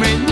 made